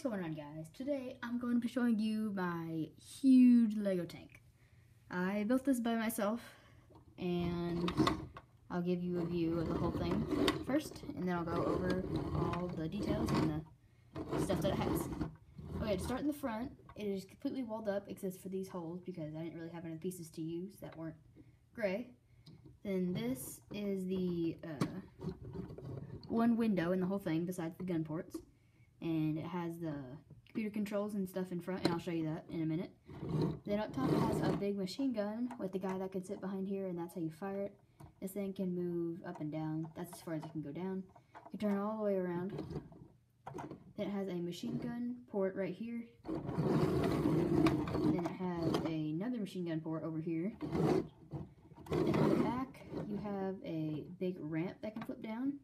What's going on guys? Today I'm going to be showing you my huge Lego tank. I built this by myself and I'll give you a view of the whole thing first and then I'll go over all the details and the stuff that it has. Okay, to start in the front, it is completely walled up except for these holes because I didn't really have any pieces to use that weren't gray. Then this is the uh, one window in the whole thing besides the gun ports and it has the computer controls and stuff in front, and I'll show you that in a minute. Then up top it has a big machine gun with the guy that can sit behind here, and that's how you fire it. This thing can move up and down. That's as far as it can go down. You can turn all the way around. Then it has a machine gun port right here. Then it has another machine gun port over here. Then on the back, you have a big ramp that can flip down.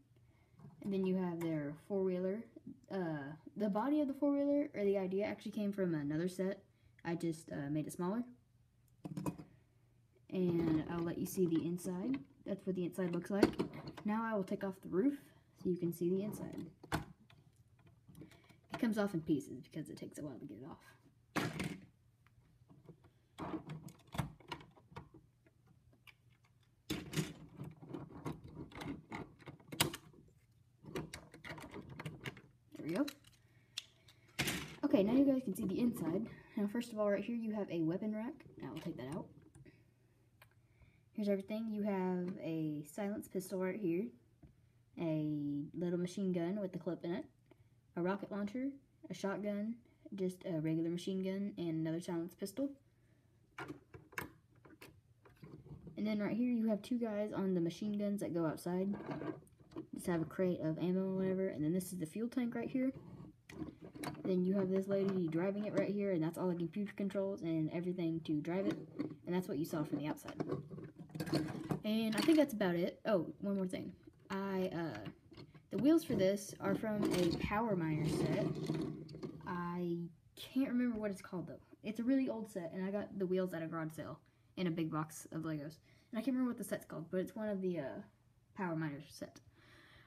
And then you have their four-wheeler uh, the body of the four wheeler or the idea actually came from another set. I just uh, made it smaller. And I'll let you see the inside. That's what the inside looks like. Now I will take off the roof so you can see the inside. It comes off in pieces because it takes a while to get it off. We go. Okay, now you guys can see the inside. Now, first of all, right here you have a weapon rack. Now, we'll take that out. Here's everything. You have a silenced pistol right here, a little machine gun with the clip in it, a rocket launcher, a shotgun, just a regular machine gun, and another silenced pistol. And then right here you have two guys on the machine guns that go outside. Just have a crate of ammo or whatever. This is the fuel tank right here. Then you have this lady driving it right here, and that's all the computer controls and everything to drive it. And that's what you saw from the outside. And I think that's about it. Oh, one more thing. I, uh, the wheels for this are from a Power Miner set. I can't remember what it's called, though. It's a really old set, and I got the wheels at a garage sale in a big box of Legos. And I can't remember what the set's called, but it's one of the, uh, Power Miners set.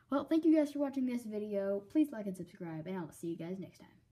Well, thank you guys for watching this video. Please like and subscribe, and I'll see you guys next time.